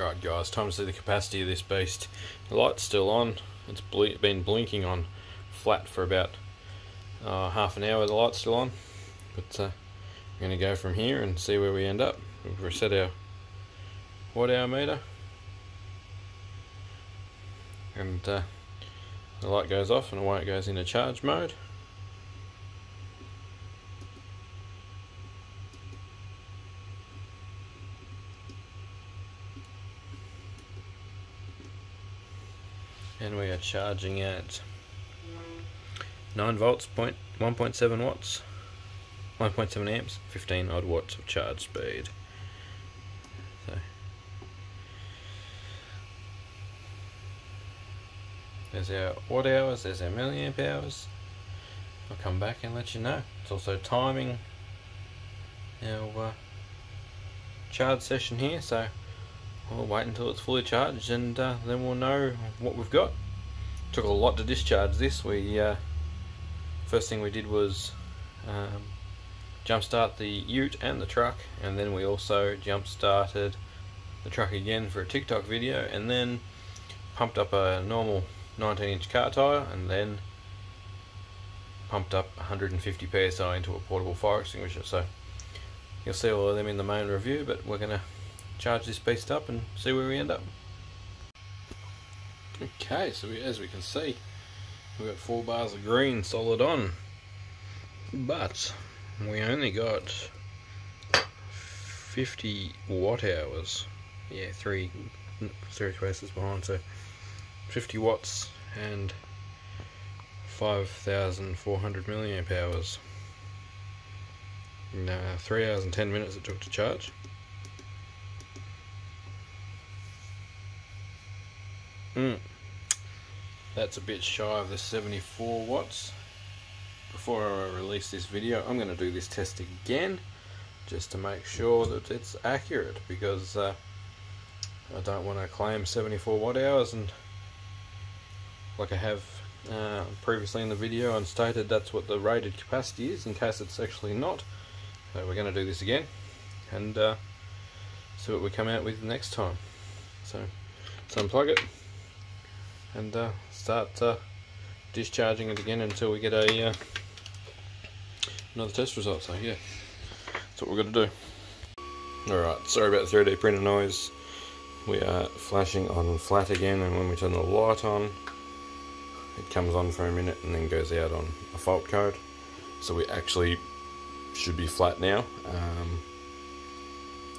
Right guys, time to see the capacity of this beast. The light's still on. It's been blinking on flat for about uh, half an hour. The light's still on. But uh, we're going to go from here and see where we end up. We've reset our watt hour meter. And uh, the light goes off and away it goes into charge mode. And we are charging at 9 volts point 1.7 watts. 1.7 amps 15 odd watts of charge speed. So. There's our watt hours there's our milliamp hours. I'll come back and let you know. It's also timing our uh, charge session here so We'll wait until it's fully charged and uh, then we'll know what we've got. Took a lot to discharge this. We uh, First thing we did was um, jump start the ute and the truck and then we also jump started the truck again for a TikTok video and then pumped up a normal 19 inch car tyre and then pumped up 150 psi into a portable fire extinguisher so you'll see all of them in the main review but we're to charge this beast up and see where we end up. Okay, so we, as we can see, we've got four bars of green solid on, but we only got 50 watt hours. Yeah, three, three traces behind, so 50 watts and 5,400 milliamp hours. Now, three hours and 10 minutes it took to charge. Mm. That's a bit shy of the 74 watts. Before I release this video, I'm going to do this test again just to make sure that it's accurate because uh, I don't want to claim 74 watt hours and like I have uh, previously in the video and stated that's what the rated capacity is in case it's actually not. So we're going to do this again and uh, see what we come out with next time. So let's unplug it and uh, start uh, discharging it again until we get a uh, another test result. So yeah, that's what we're going to do. Alright, sorry about the 3D printer noise. We are flashing on flat again and when we turn the light on it comes on for a minute and then goes out on a fault code. So we actually should be flat now. Um,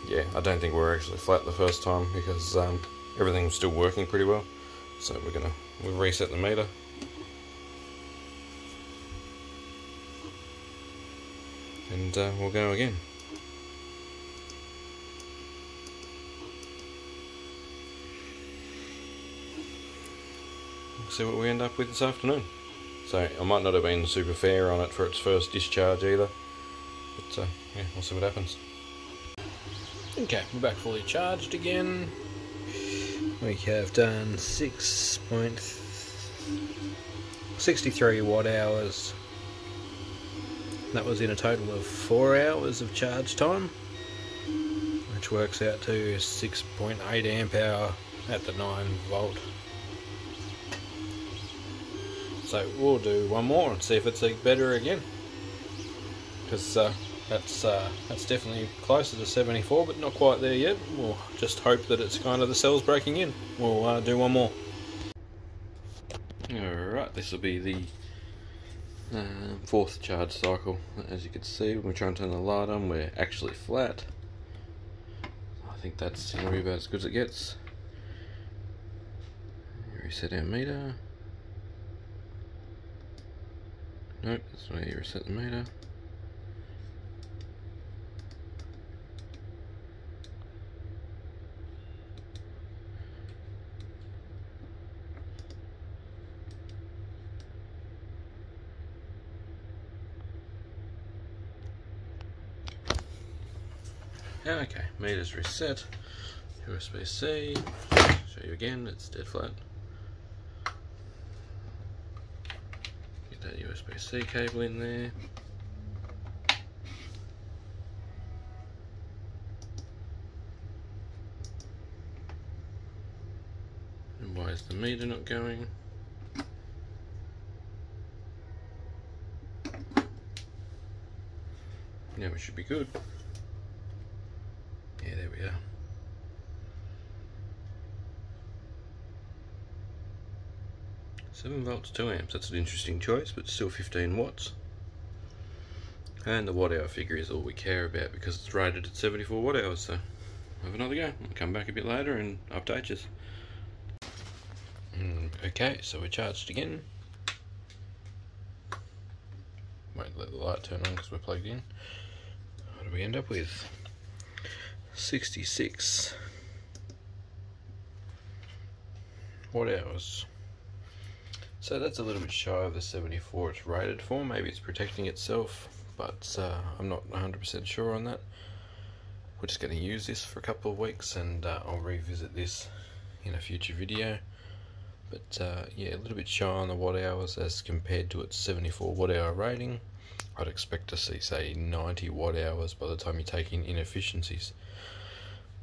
yeah, I don't think we're actually flat the first time because um, everything's still working pretty well. So we're gonna we'll reset the meter. And uh, we'll go again. We'll see what we end up with this afternoon. So I might not have been super fair on it for its first discharge either. But uh, yeah, we'll see what happens. Okay, we're back fully charged again we have done 6.63 watt hours. That was in a total of 4 hours of charge time which works out to 6.8 amp hour at the 9 volt. So we'll do one more and see if it's better again. Because uh, that's uh, that's definitely closer to 74, but not quite there yet. We'll just hope that it's kind of the cells breaking in. We'll uh, do one more. Alright, this will be the uh, fourth charge cycle. As you can see, when we try and turn the light on, we're actually flat. I think that's be about as good as it gets. Reset our meter. Nope, that's where you reset the meter. Okay, meters reset. USB-C. Show you again, it's dead flat. Get that USB-C cable in there. And why is the meter not going? Now we should be good. 7 volts 2 amps, that's an interesting choice, but still 15 watts. And the watt hour figure is all we care about because it's rated at 74 watt hours, so have another go. I'll come back a bit later and update you. Mm, okay, so we're charged again. Won't let the light turn on because we're plugged in. What do we end up with? 66 watt hours. So that's a little bit shy of the 74 it's rated for. Maybe it's protecting itself, but uh, I'm not 100% sure on that. We're just going to use this for a couple of weeks and uh, I'll revisit this in a future video. But uh, yeah, a little bit shy on the watt hours as compared to its 74 watt hour rating. I'd expect to see, say, 90 watt hours by the time you take in inefficiencies.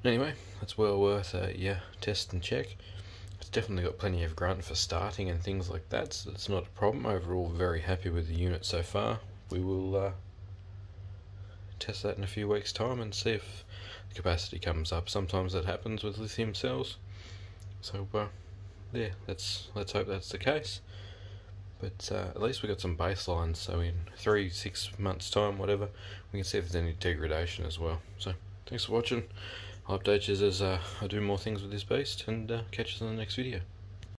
Anyway, that's well worth a yeah, test and check. It's definitely got plenty of grunt for starting and things like that, so it's not a problem. Overall, very happy with the unit so far. We will uh, test that in a few weeks' time and see if the capacity comes up. Sometimes that happens with lithium cells. So, uh, yeah, let's let's hope that's the case. But uh, at least we got some baselines, so in three, six months' time, whatever, we can see if there's any degradation as well. So, thanks for watching. I'll update you as uh, I do more things with this beast and uh, catch you in the next video.